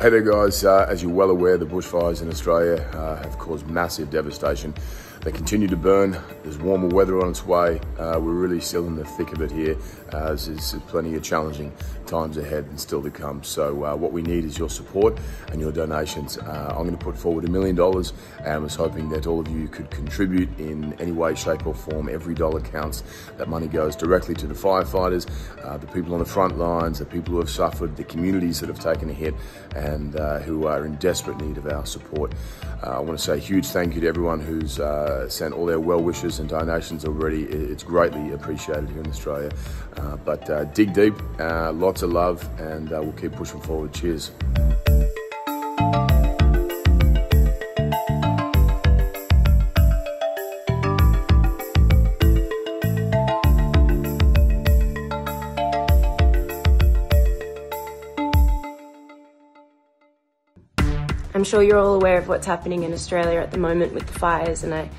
Hey there, guys. Uh, as you're well aware, the bushfires in Australia uh, have caused massive devastation. They continue to burn. There's warmer weather on its way. Uh, we're really still in the thick of it here. Uh, there's plenty of challenging times ahead and still to come. So uh, what we need is your support and your donations. Uh, I'm going to put forward a million dollars and was hoping that all of you could contribute in any way, shape or form. Every dollar counts. That money goes directly to the firefighters, the people on the front lines, the people who have suffered, the communities that have taken a hit and uh, who are in desperate need of our support. I want to say a huge thank you to everyone who's uh, sent all their well wishes and donations already. It's greatly appreciated here in Australia. Uh, but uh, dig deep, uh, lots of love, and uh, we'll keep pushing forward. Cheers. I'm sure you're all aware of what's happening in Australia at the moment with the fires, and I,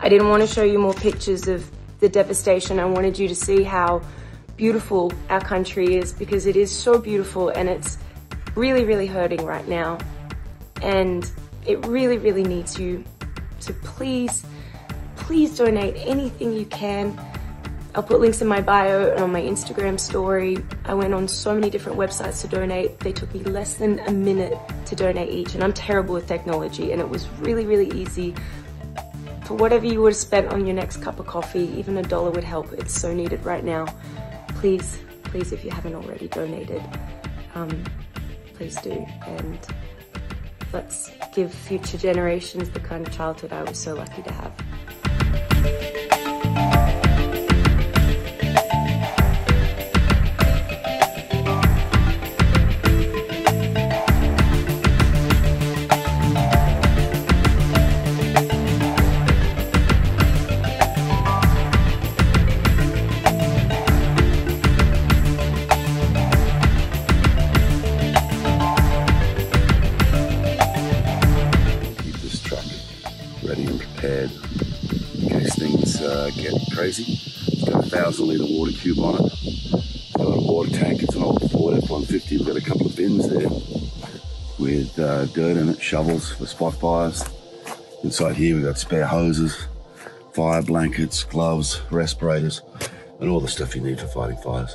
I didn't want to show you more pictures of the devastation. I wanted you to see how beautiful our country is because it is so beautiful and it's really, really hurting right now. And it really, really needs you to please, please donate anything you can I'll put links in my bio and on my Instagram story. I went on so many different websites to donate. They took me less than a minute to donate each and I'm terrible with technology and it was really, really easy. For whatever you would have spent on your next cup of coffee, even a dollar would help. It's so needed right now. Please, please, if you haven't already donated, um, please do. And let's give future generations the kind of childhood I was so lucky to have. Prepared in case things uh, get crazy. It's got a thousand litre water cube on it. It's got a water tank. It's an old Ford F-150. We've got a couple of bins there with uh, dirt in it, shovels for spot fires. Inside here we've got spare hoses, fire blankets, gloves, respirators, and all the stuff you need for fighting fires.